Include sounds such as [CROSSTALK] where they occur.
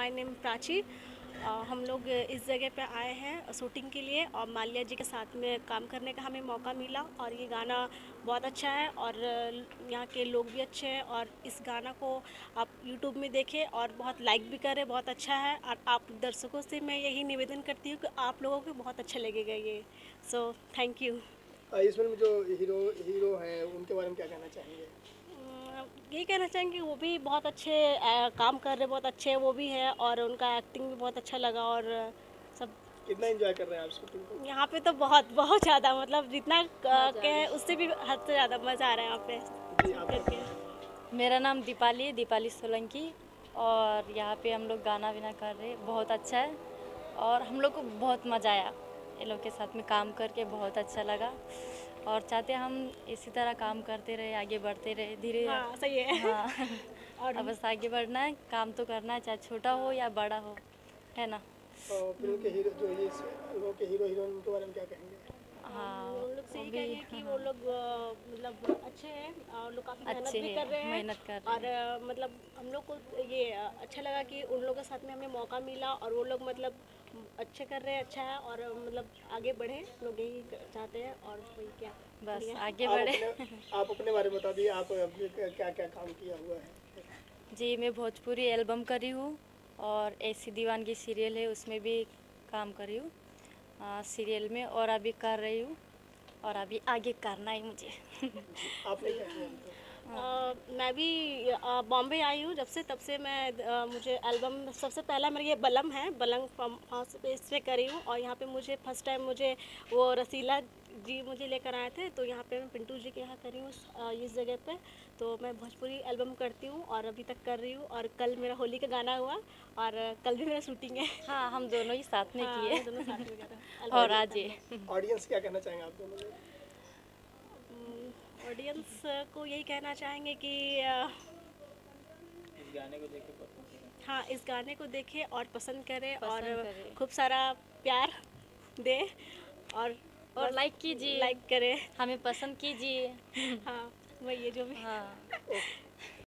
My name Prachi. हम लोग इस जगह पे आए हैं, शूटिंग के लिए और माल्या जी के साथ में काम करने का हमें मौका मिला और ये गाना बहुत अच्छा है और यहाँ के लोग भी अच्छे हैं और इस गाना को आप यूट्यूब में देखें और बहुत लाइक भी करें, बहुत अच्छा है और आप दर्शकों से मैं यही निवेदन करती हूँ कि आप लोगों को बहुत अच्छा लगेगा ये। सो थैंक यू इसमें जो हीरो हीरो हैं, उनके बारे में क्या कहना चाहेंगे? यही कहना चाहेंगे वो भी बहुत अच्छे काम कर रहे बहुत अच्छे वो भी है और उनका एक्टिंग भी बहुत अच्छा लगा और सब कितना एंजॉय कर रहे हैं आप शूटिंग को यहाँ पे तो बहुत बहुत ज़्यादा मतलब जितना कहें उससे भी हद से ज़्यादा मज़ा आ रहा है यहाँ पे। मेरा नाम दीपाली है दीपाली सोलंकी और यहाँ पे हम लोग गाना वाना कर रहे बहुत अच्छा है और हम लोग को बहुत मज़ा आया। ये लोग के साथ में काम करके बहुत अच्छा लगा। और चाहते हम इसी तरह काम करते रहे आगे बढ़ते रहे धीरे हाँ, सही है। हाँ। [LAUGHS] और अब बस आगे बढ़ना है काम तो करना है चाहे छोटा हो या बड़ा हो है ना? तो फ़िल्म के हीरो जो ये के हीरो हीरोइन के बारे में क्या कहेंगे? हाँ वो लोग सही कहेंगे कि वो लोग मतलब अच्छे हैं और लोग काफ़ी मेहनत भी कर रहे हैं। मेहनत कर रहे हैं। और मतलब हम लोग को ये अच्छा लगा कि उन लोगों के साथ में हमें मौका मिला और वो लोग मतलब अच्छे कर रहे हैं अच्छा है और मतलब आगे बढ़े लोग यही चाहते हैं और वही क्या बस आगे बढ़े। आप अपने बारे में बता दिए आप क्या क्या काम किया हुआ है? जी मैं भोजपुरी एल्बम करी हूँ और ऐसी दीवान की सीरियल है उसमें भी काम करी हूँ। सीरियल में और अभी कर रही हूँ और अभी आगे करना है मुझे। आपने क्या किया? आ, मैं भी बॉम्बे आई हूँ जब से तब से मैं आ, मुझे एल्बम सबसे पहला मेरा ये बलम है बलंग फार्म हाउस पे इस पर करी हूँ और यहाँ पे मुझे फ़र्स्ट टाइम मुझे वो रसीला जी मुझे लेकर आए थे तो यहाँ पे मैं पिंटू जी के यहाँ करी हूँ इस जगह पे। तो मैं भोजपुरी एल्बम करती हूँ और अभी तक कर रही हूँ और कल मेरा होली का गाना हुआ और कल भी मेरा शूटिंग है। हाँ हम दोनों ही साथ में हाँ, किए। दोनों साथ में [LAUGHS] और आज ऑडियंस क्या कहना चाहेंगे आप दोनों ऑडियंस को यही कहना चाहेंगे कि इस गाने को देखें हाँ इस गाने को देखें और पसंद करें पसंद और करे। खूब सारा प्यार दे और और लाइक कीजिए। लाइक करें। हमें पसंद कीजिए। हाँ वही है जो भी। हाँ। [LAUGHS]